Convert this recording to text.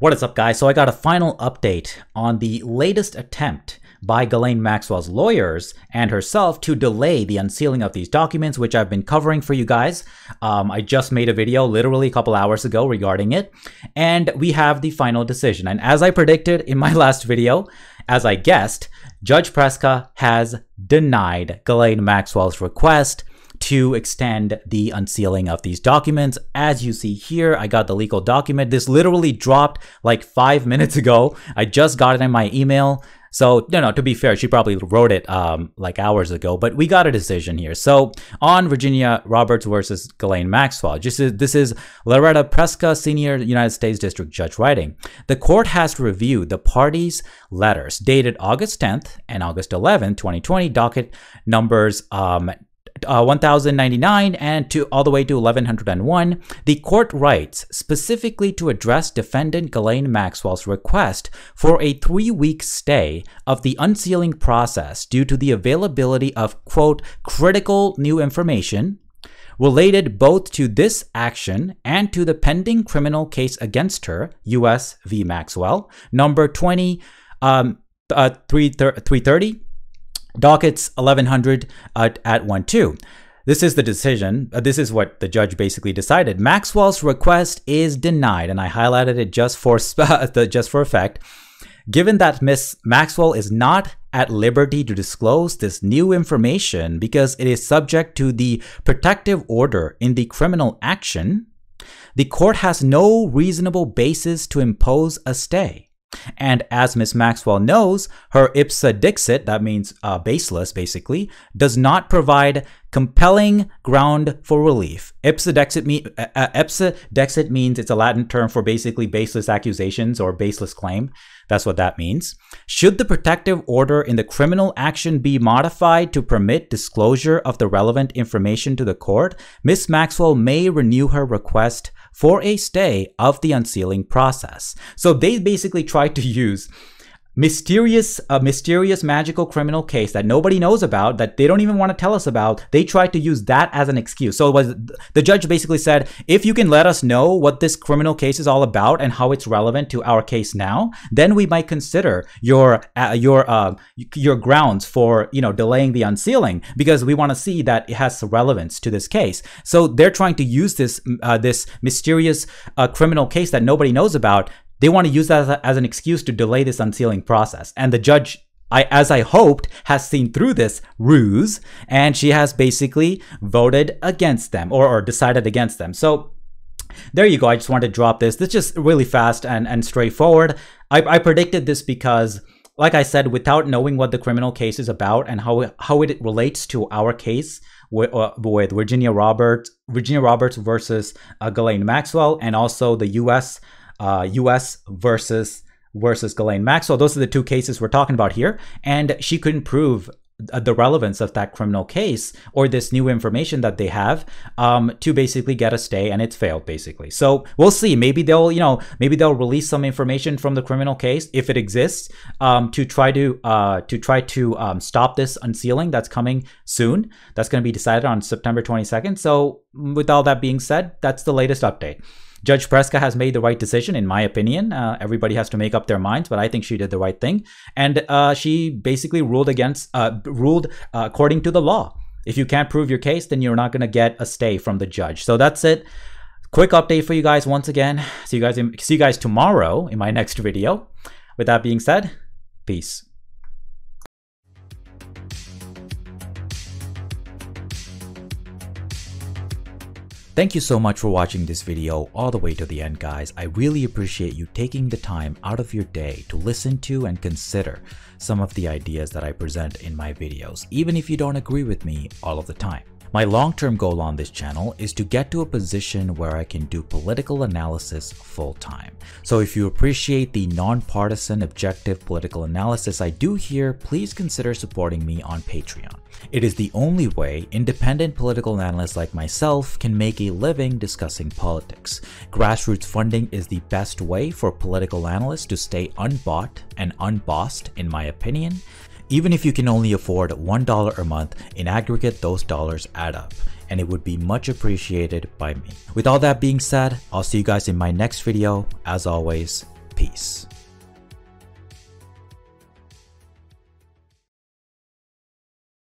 What is up guys? So I got a final update on the latest attempt by Ghislaine Maxwell's lawyers and herself to delay the unsealing of these documents, which I've been covering for you guys. Um, I just made a video literally a couple hours ago regarding it, and we have the final decision. And as I predicted in my last video, as I guessed, Judge Preska has denied Ghislaine Maxwell's request to extend the unsealing of these documents. As you see here, I got the legal document. This literally dropped like five minutes ago. I just got it in my email. So, no, no, to be fair, she probably wrote it um, like hours ago, but we got a decision here. So, on Virginia Roberts versus Ghislaine Maxwell, just this is Loretta Preska, senior United States District Judge writing. The court has reviewed the parties' letters dated August 10th and August 11th, 2020, docket numbers um, uh, 1099 and to all the way to 1101, the court writes specifically to address defendant Ghislaine Maxwell's request for a three-week stay of the unsealing process due to the availability of quote critical new information related both to this action and to the pending criminal case against her, U.S. v. Maxwell, number 20 um, uh, 330 Dockets 1100 at, at 1 2. This is the decision. Uh, this is what the judge basically decided. Maxwell's request is denied, and I highlighted it just for just for effect. Given that Miss Maxwell is not at liberty to disclose this new information because it is subject to the protective order in the criminal action, the court has no reasonable basis to impose a stay. And as Miss Maxwell knows, her ipsa dixit, that means uh, baseless basically, does not provide compelling ground for relief. Ipsa dixit, me- uh, uh, ipsa dixit means it's a Latin term for basically baseless accusations or baseless claim. That's what that means. Should the protective order in the criminal action be modified to permit disclosure of the relevant information to the court, Miss Maxwell may renew her request for a stay of the unsealing process. So they basically tried to use mysterious a mysterious magical criminal case that nobody knows about that they don't even want to tell us about they tried to use that as an excuse. So was the judge basically said if you can let us know what this criminal case is all about and how it's relevant to our case now then we might consider your uh, your uh, your grounds for you know delaying the unsealing because we want to see that it has relevance to this case. So they're trying to use this uh, this mysterious uh, criminal case that nobody knows about they want to use that as, a, as an excuse to delay this unsealing process. And the judge I, as I hoped, has seen through this ruse, and she has basically voted against them or, or decided against them. So there you go. I just wanted to drop this. This is just really fast and, and straightforward. I, I predicted this because, like I said, without knowing what the criminal case is about and how how it relates to our case with, uh, with Virginia Roberts, Virginia Roberts versus uh, Ghislaine Maxwell, and also the U.S uh, U.S. versus versus Ghislaine Maxwell. Those are the two cases we're talking about here, and she couldn't prove the relevance of that criminal case or this new information that they have um, to basically get a stay and it's failed basically. So we'll see. Maybe they'll you know maybe they'll release some information from the criminal case if it exists um, to try to uh, to try to um, stop this unsealing that's coming soon. That's going to be decided on september 22nd so with all that being said that's the latest update Judge Preska has made the right decision, in my opinion. Uh, everybody has to make up their minds, but I think she did the right thing, and uh, she basically ruled against, uh, ruled uh, according to the law. If you can't prove your case, then you're not going to get a stay from the judge. So that's it. Quick update for you guys once again. See you guys. In, see you guys tomorrow in my next video. With that being said, peace. Thank you so much for watching this video all the way to the end guys. I really appreciate you taking the time out of your day to listen to and consider some of the ideas that I present in my videos, even if you don't agree with me all of the time. My long-term goal on this channel is to get to a position where I can do political analysis full-time. So if you appreciate the non-partisan objective political analysis I do here, please consider supporting me on Patreon. It is the only way independent political analysts like myself can make a living discussing politics. Grassroots funding is the best way for political analysts to stay unbought and unbossed in my opinion. Even if you can only afford $1 a month, in aggregate those dollars add up and it would be much appreciated by me. With all that being said, I'll see you guys in my next video. As always, Peace.